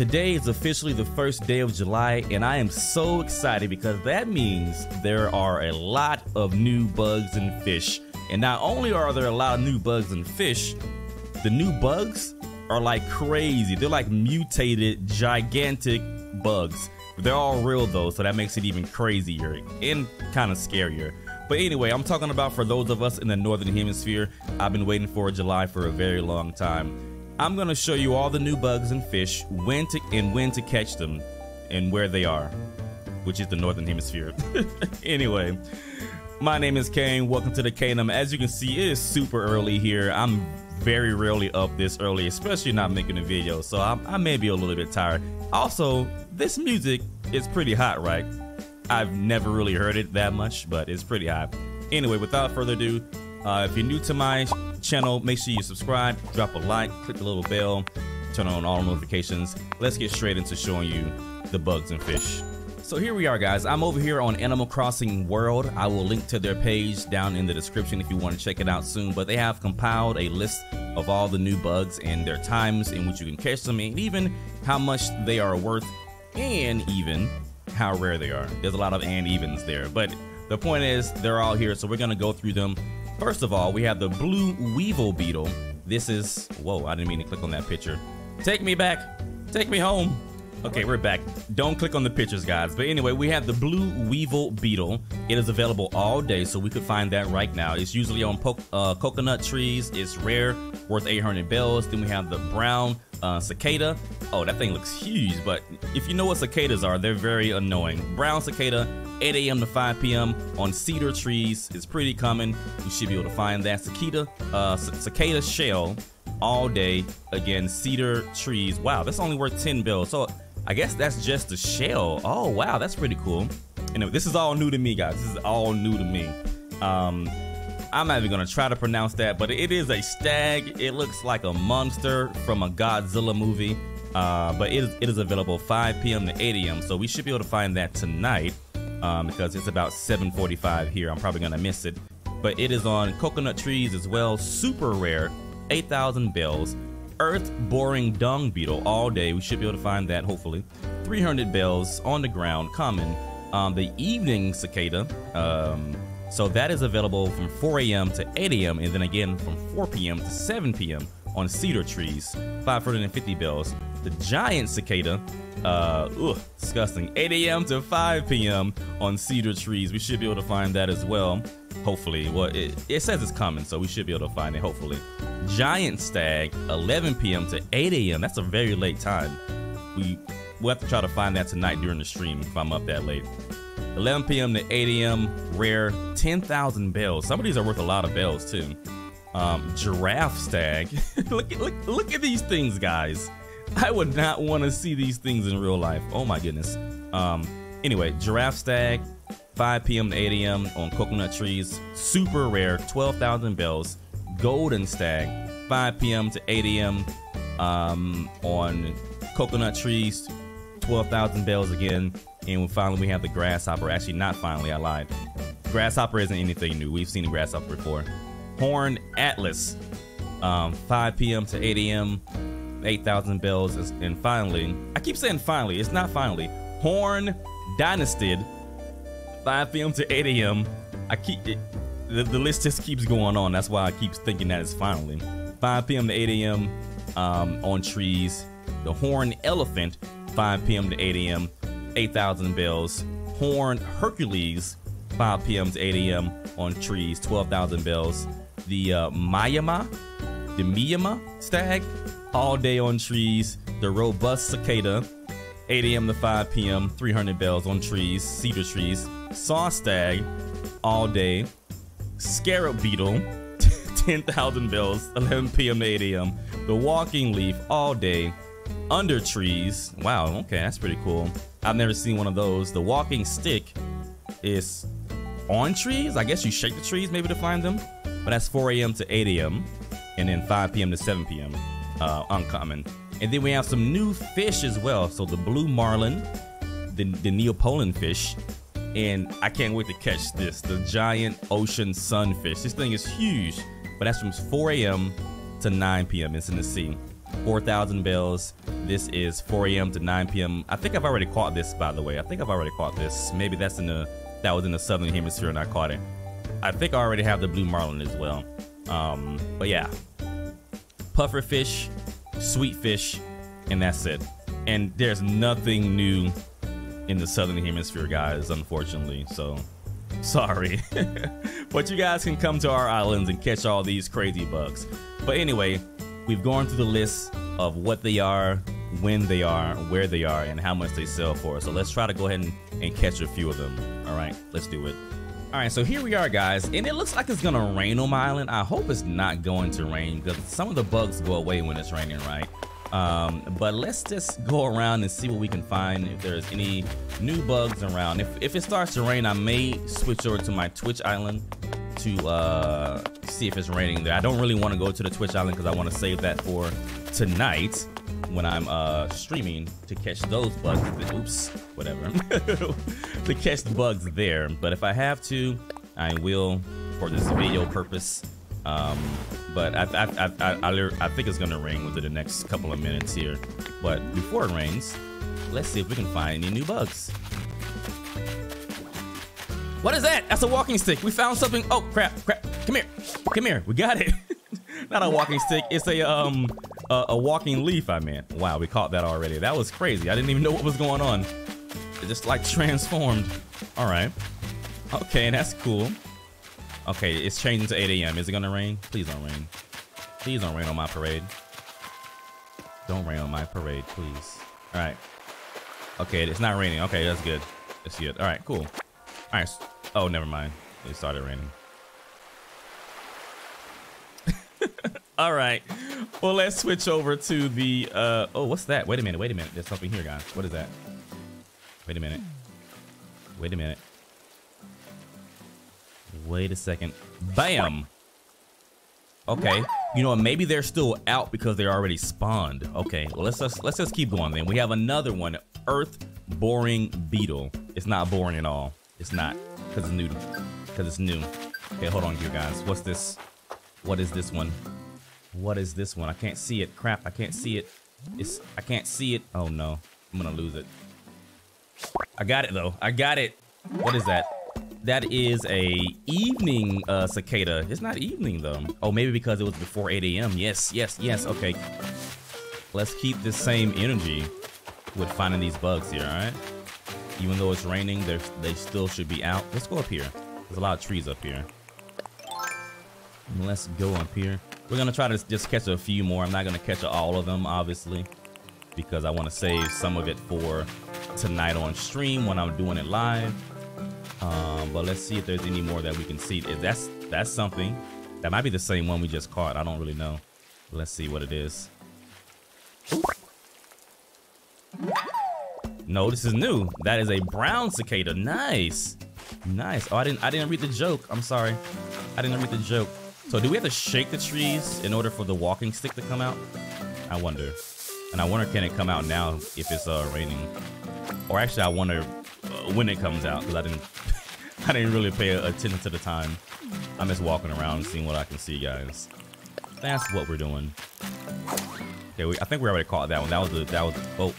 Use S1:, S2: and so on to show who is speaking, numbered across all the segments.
S1: Today is officially the first day of July, and I am so excited because that means there are a lot of new bugs and fish. And not only are there a lot of new bugs and fish, the new bugs are like crazy. They're like mutated, gigantic bugs. They're all real though, so that makes it even crazier and kind of scarier. But anyway, I'm talking about for those of us in the Northern Hemisphere, I've been waiting for July for a very long time. I'm gonna show you all the new bugs and fish, when to and when to catch them, and where they are, which is the Northern Hemisphere. anyway, my name is Kang. Welcome to the Kangdom. As you can see, it is super early here. I'm very rarely up this early, especially not making a video, so I, I may be a little bit tired. Also, this music is pretty hot, right? I've never really heard it that much, but it's pretty hot. Anyway, without further ado, uh, if you're new to my channel, make sure you subscribe, drop a like, click the little bell, turn on all notifications. Let's get straight into showing you the bugs and fish. So here we are guys, I'm over here on Animal Crossing World. I will link to their page down in the description if you want to check it out soon, but they have compiled a list of all the new bugs and their times in which you can catch them and even how much they are worth and even how rare they are. There's a lot of and evens there, but the point is they're all here, so we're gonna go through them First of all, we have the blue weevil beetle. This is, whoa, I didn't mean to click on that picture. Take me back, take me home. Okay, we're back. Don't click on the pictures, guys. But anyway, we have the blue weevil beetle. It is available all day, so we could find that right now. It's usually on uh, coconut trees. It's rare, worth 800 bells. Then we have the brown uh, cicada. Oh, that thing looks huge, but if you know what cicadas are, they're very annoying. Brown cicada, 8 a.m. to 5 p.m. on cedar trees is pretty common. You should be able to find that cicada, uh, cicada shell all day. Again, cedar trees. Wow, that's only worth 10 bills. So I guess that's just the shell. Oh, wow, that's pretty cool. And this is all new to me, guys. This is all new to me. Um, I'm not even gonna try to pronounce that, but it is a stag. It looks like a monster from a Godzilla movie. Uh, but it is, it is available 5 p.m. to 8 a.m. So we should be able to find that tonight um, because it's about 7:45 here. I'm probably gonna miss it, but it is on coconut trees as well. Super rare, 8,000 bells. Earth boring dung beetle all day. We should be able to find that hopefully. 300 bells on the ground, common. Um, the evening cicada. Um, so that is available from 4 a.m. to 8 a.m. and then again from 4 p.m. to 7 p.m. on cedar trees. 550 bells. The giant cicada uh, ugh, disgusting. 8 a.m. to 5 p.m. on cedar trees. We should be able to find that as well. Hopefully. Well, it, it says it's coming, so we should be able to find it, hopefully. Giant stag, 11 p.m. to 8 a.m. That's a very late time. We, we'll have to try to find that tonight during the stream if I'm up that late. 11 p.m. to 8 a.m. Rare, 10,000 bells. Some of these are worth a lot of bells, too. Um, giraffe stag. look, look, look at these things, guys. I would not want to see these things in real life. Oh my goodness. Um, anyway, giraffe stag, 5 p.m. to 8 a.m. on coconut trees. Super rare, 12,000 bells. Golden stag, 5 p.m. to 8 a.m. Um, on coconut trees. 12,000 bells again. And finally, we have the grasshopper. Actually, not finally, I lied. Grasshopper isn't anything new. We've seen the grasshopper before. Horn Atlas, um, 5 p.m. to 8 a.m. 8,000 bells. And finally, I keep saying finally, it's not finally, Horn Dynasty, 5 p.m. to 8 a.m. I keep it, the, the list just keeps going on. That's why I keep thinking that it's finally 5 p.m. to 8 a.m. Um, on trees. The Horn Elephant, 5 p.m. to 8 a.m. 8,000 bells. Horn Hercules, 5 p.m. to 8 a.m. on trees, 12,000 bells. The uh, Mayama, the Miyama stag, all day on trees. The robust cicada, 8 a.m. to 5 p.m., 300 bells on trees, cedar trees. Saw stag, all day. Scarab beetle, 10,000 bells, 11 p.m. to 8 a.m. The walking leaf, all day. Under trees, wow, okay, that's pretty cool. I've never seen one of those. The walking stick is on trees. I guess you shake the trees maybe to find them. But that's 4 a.m. to 8 a.m. and then 5 p.m. to 7 p.m uh, uncommon. And then we have some new fish as well. So the blue marlin, the, the Neapolitan fish, and I can't wait to catch this, the giant ocean sunfish. This thing is huge, but that's from 4 a.m. to 9 p.m. It's in the sea. 4,000 bells. This is 4 a.m. to 9 p.m. I think I've already caught this, by the way. I think I've already caught this. Maybe that's in the that was in the southern hemisphere and I caught it. I think I already have the blue marlin as well. Um, but yeah, puffer fish, sweet fish, and that's it. And there's nothing new in the southern hemisphere, guys, unfortunately. So sorry. but you guys can come to our islands and catch all these crazy bugs. But anyway, we've gone through the list of what they are, when they are, where they are, and how much they sell for. So let's try to go ahead and, and catch a few of them. All right, let's do it. All right, so here we are, guys, and it looks like it's gonna rain on my island. I hope it's not going to rain because some of the bugs go away when it's raining, right? Um, but let's just go around and see what we can find if there's any new bugs around. If, if it starts to rain, I may switch over to my Twitch island to uh, see if it's raining there. I don't really want to go to the Twitch island because I want to save that for tonight when I'm uh, streaming to catch those bugs. Oops, whatever. to catch the bugs there. But if I have to, I will for this video purpose. Um, but I, I, I, I, I think it's gonna rain within the next couple of minutes here. But before it rains, let's see if we can find any new bugs. What is that? That's a walking stick. We found something. Oh crap! Crap! Come here! Come here! We got it. Not a walking stick. It's a um a, a walking leaf. I meant. Wow, we caught that already. That was crazy. I didn't even know what was going on. It just like transformed. All right. Okay, that's cool. Okay, it's changing to 8 a.m. Is it gonna rain? Please don't rain. Please don't rain on my parade. Don't rain on my parade, please. All right. Okay, it's not raining. Okay, that's good. That's good. All right, cool. All right. Oh, never mind. It started raining. All right. Well, let's switch over to the. Uh, oh, what's that? Wait a minute. Wait a minute. There's something here, guys. What is that? Wait a minute. Wait a minute. Wait a second. Bam. Okay. You know, maybe they're still out because they're already spawned. Okay. Well, let's just let's just keep going then. We have another one. Earth boring beetle. It's not boring at all. It's not because it's new. Because it's new. Okay, hold on here, guys. What's this? What is this one? What is this one? I can't see it. Crap, I can't see it. It's I can't see it. Oh no. I'm gonna lose it. I got it though. I got it. What is that? That is a evening uh, cicada. It's not evening though. Oh, maybe because it was before 8 a.m. Yes, yes, yes. Okay. Let's keep the same energy with finding these bugs here, all right? Even though it's raining, they still should be out. Let's go up here. There's a lot of trees up here. Let's go up here. We're gonna try to just catch a few more. I'm not gonna catch all of them, obviously, because I want to save some of it for tonight on stream when I'm doing it live. Um, but let's see if there's any more that we can see. If that's that's something. That might be the same one we just caught. I don't really know. Let's see what it is. No, this is new. That is a brown cicada. Nice. Nice. Oh, I didn't I didn't read the joke. I'm sorry. I didn't read the joke. So do we have to shake the trees in order for the walking stick to come out? I wonder. And I wonder can it come out now if it's uh, raining? Or actually I wonder uh, when it comes out because I didn't I didn't really pay attention to the time. I'm just walking around seeing what I can see, guys. That's what we're doing. Okay, we, I think we already caught that one. That was the that was oh,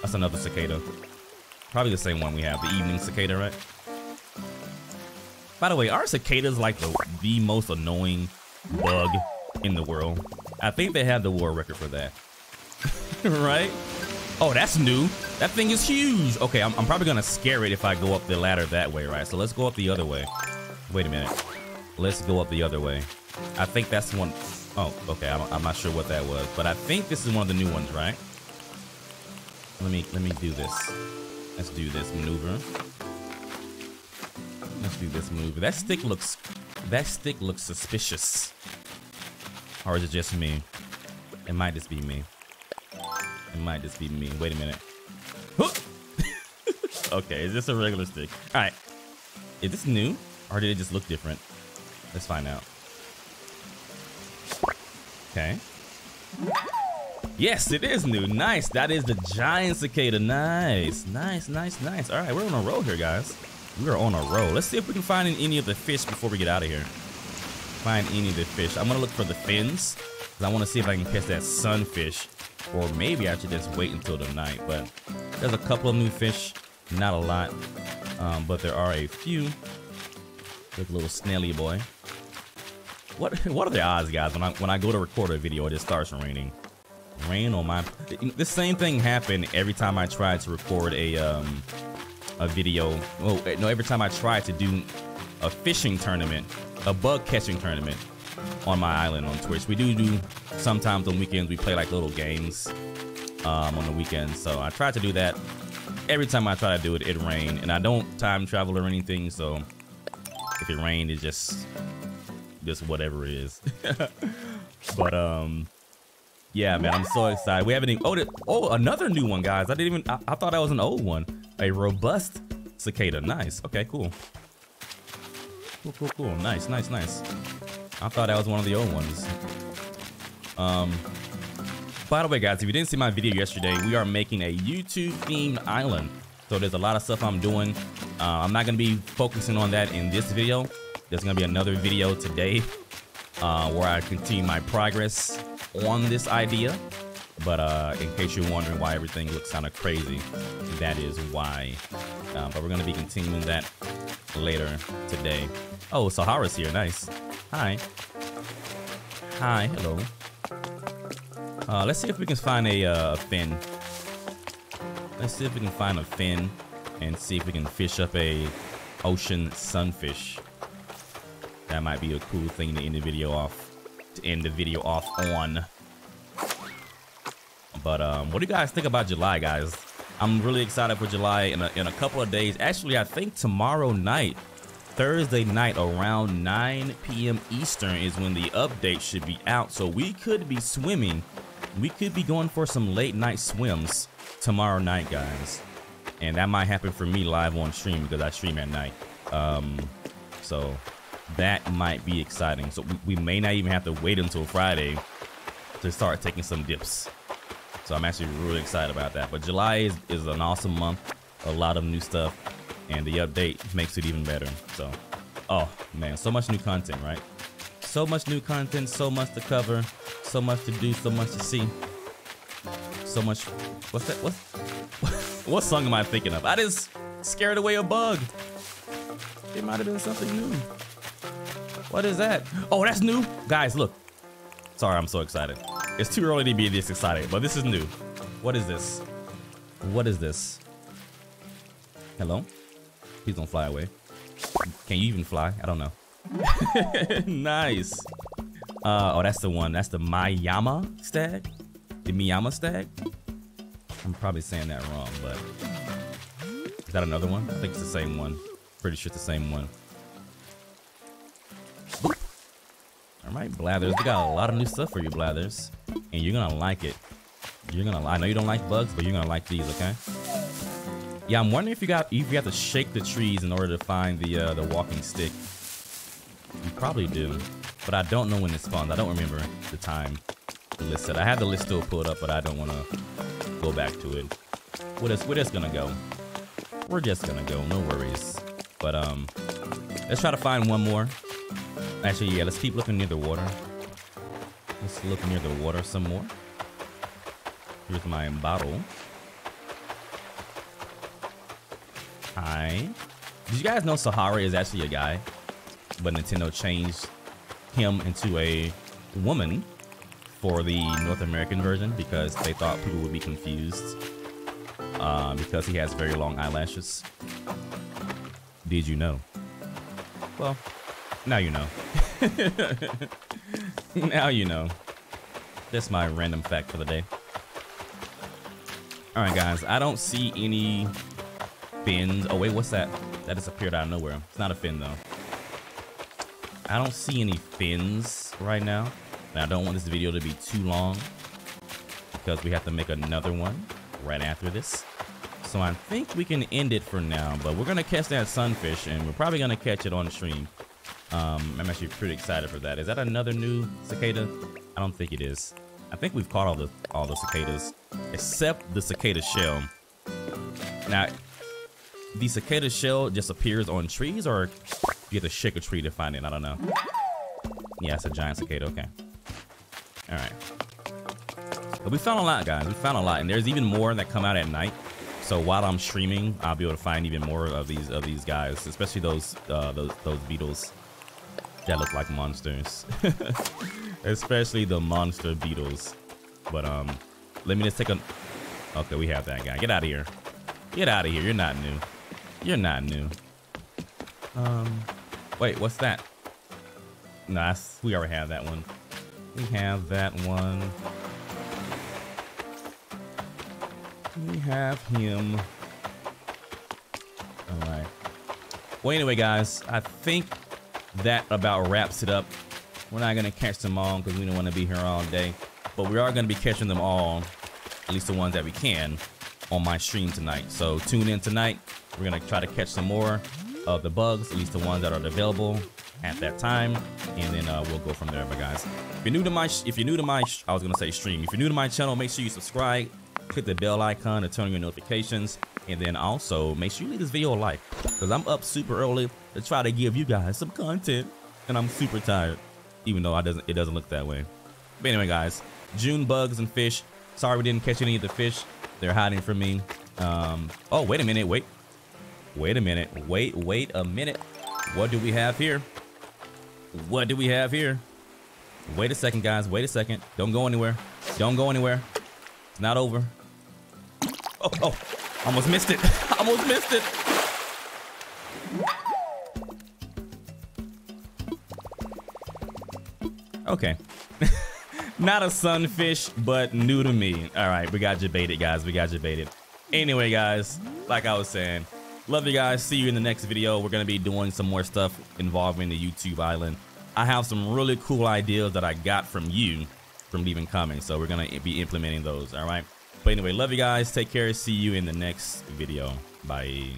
S1: that's another cicada. Probably the same one we have, the evening cicada, right? By the way, are cicadas like the the most annoying bug in the world? I think they have the world record for that, right? Oh, that's new. That thing is huge. Okay, I'm, I'm, probably gonna scare it if I go up the ladder that way, right? So let's go up the other way. Wait a minute. Let's go up the other way. I think that's one. Oh, okay. I'm, I'm not sure what that was, but I think this is one of the new ones, right? Let me let me do this. Let's do this maneuver. Let's do this maneuver. That stick looks that stick looks suspicious. Or is it just me? It might just be me. It might just be me. Wait a minute. okay, is this a regular stick? All right. Is this new or did it just look different? Let's find out. Okay. Yes, it is new. Nice. That is the giant cicada. Nice. Nice, nice, nice. All right, we're on a roll here, guys. We are on a roll. Let's see if we can find any of the fish before we get out of here. Find any of the fish. I'm going to look for the fins. I want to see if I can catch that sunfish. Or maybe I should just wait until the night. But there's a couple of new fish. Not a lot. Um, but there are a few. A little snelly boy. What what are the odds, guys? When I when I go to record a video, it just starts raining. Rain on my. The same thing happened every time I tried to record a um a video. Well, no, every time I tried to do a fishing tournament, a bug catching tournament on my island on Twitch. We do do sometimes on weekends. We play like little games um, on the weekends. So I tried to do that. Every time I try to do it, it rained, and I don't time travel or anything. So if it rained, it just just whatever it is. but um, yeah, man, I'm so excited. We haven't even oh, did, oh another new one, guys. I didn't even I, I thought that was an old one. A robust cicada. Nice. Okay, cool. Cool, cool, cool. Nice, nice, nice. I thought that was one of the old ones. Um, by the way, guys, if you didn't see my video yesterday, we are making a YouTube-themed island. So there's a lot of stuff I'm doing. Uh, I'm not going to be focusing on that in this video. There's going to be another video today uh, where I continue my progress on this idea. But uh, in case you're wondering why everything looks kind of crazy, that is why. Uh, but we're going to be continuing that later today. Oh, Saharah's here. Nice. Hi. Hi. Hello. Uh, let's see if we can find a uh, fin. Let's see if we can find a fin and see if we can fish up a ocean sunfish. That might be a cool thing to end the video off. To end the video off on. But um, what do you guys think about July, guys? I'm really excited for July in a, in a couple of days. Actually, I think tomorrow night, Thursday night around 9 p.m. Eastern is when the update should be out. So we could be swimming. We could be going for some late night swims tomorrow night, guys. And that might happen for me live on stream because I stream at night. Um, so that might be exciting. So we, we may not even have to wait until Friday to start taking some dips. So I'm actually really excited about that. But July is, is an awesome month. A lot of new stuff. And the update makes it even better. So, oh man, so much new content, right? So much new content, so much to cover, so much to do, so much to see. So much. What's that? What? what song am I thinking of? I just scared away a bug. It might have been something new. What is that? Oh, that's new. Guys, look. Sorry, I'm so excited. It's too early to be this excited, but this is new. What is this? What is this? Hello? Please don't fly away. Can you even fly? I don't know. nice. Uh, oh, that's the one. That's the Miyama stag? The Miyama stag? I'm probably saying that wrong, but... Is that another one? I think it's the same one. Pretty sure it's the same one. Right, Blathers. We got a lot of new stuff for you, Blathers. And you're gonna like it. You're gonna I know you don't like bugs, but you're gonna like these, okay? Yeah, I'm wondering if you got if you have to shake the trees in order to find the uh, the walking stick. You probably do, but I don't know when it spawns. I don't remember the time the list said. I had the list still pulled up, but I don't want to go back to it. We're just we're just gonna go. We're just gonna go. No worries. But um, let's try to find one more. Actually, yeah, let's keep looking near the water. Let's look near the water some more. Here's my bottle. Hi. Did you guys know Saharah is actually a guy? But Nintendo changed him into a woman for the North American version because they thought people would be confused uh, because he has very long eyelashes. Did you know? Well, now you know. now you know. That's my random fact for the day. Alright guys, I don't see any fins. Oh wait, what's that? That disappeared out of nowhere. It's not a fin though. I don't see any fins right now. And I don't want this video to be too long because we have to make another one right after this. So I think we can end it for now, but we're gonna catch that sunfish and we're probably gonna catch it on stream. Um, I'm actually pretty excited for that. Is that another new cicada? I don't think it is. I think we've caught all the all the cicadas, except the cicada shell. Now, the cicada shell just appears on trees, or you have to shake a tree to find it. I don't know. Yeah, it's a giant cicada. Okay. All right. But we found a lot, guys. We found a lot, and there's even more that come out at night. So while I'm streaming, I'll be able to find even more of these of these guys, especially those uh, those those beetles that look like monsters, especially the monster beetles. But um, let me just take a. Okay, we have that guy. Get out of here. Get out of here. You're not new. You're not new. Um, wait, what's that? Nice. We already have that one. We have that one. We have him. All right. Well, anyway, guys, I think that about wraps it up. We're not to catch them all because we don't want to be here all day. But we are to be catching them all, at least the ones that we can, on my stream tonight. So tune in tonight. We're to try to catch some more of the bugs, at least the ones that are available at that time, and then uh, we'll go from there. But guys, if you're new to my, if you're new to my, I was gonna say stream. If you're new to my channel, make sure you subscribe, click the bell icon to turn on your notifications, and then also make sure you leave this video a like, because I'm up super early to try to give you guys some content, and I'm super tired, even though I doesn't, it doesn't look that way. But anyway, guys, June bugs and fish. Sorry we didn't catch any of the fish. They're hiding from me. Um, oh, wait a minute, wait. Wait a minute, wait, wait a minute. What do we have here? What do we have here? Wait a second, guys. Wait a second. Don't go anywhere. Don't go anywhere. It's not over. Oh, oh. Almost missed it. Almost missed it. Okay. not a sunfish, but new to me. All right, we got you baited, guys. We got you baited. Anyway, guys, like I was saying, Love you guys. See you in the next video. We're going to be doing some more stuff involving the YouTube island. I have some really cool ideas that I got from you from leaving comments. So we're going to be implementing those. All right. But anyway, love you guys. Take care. See you in the next video. Bye.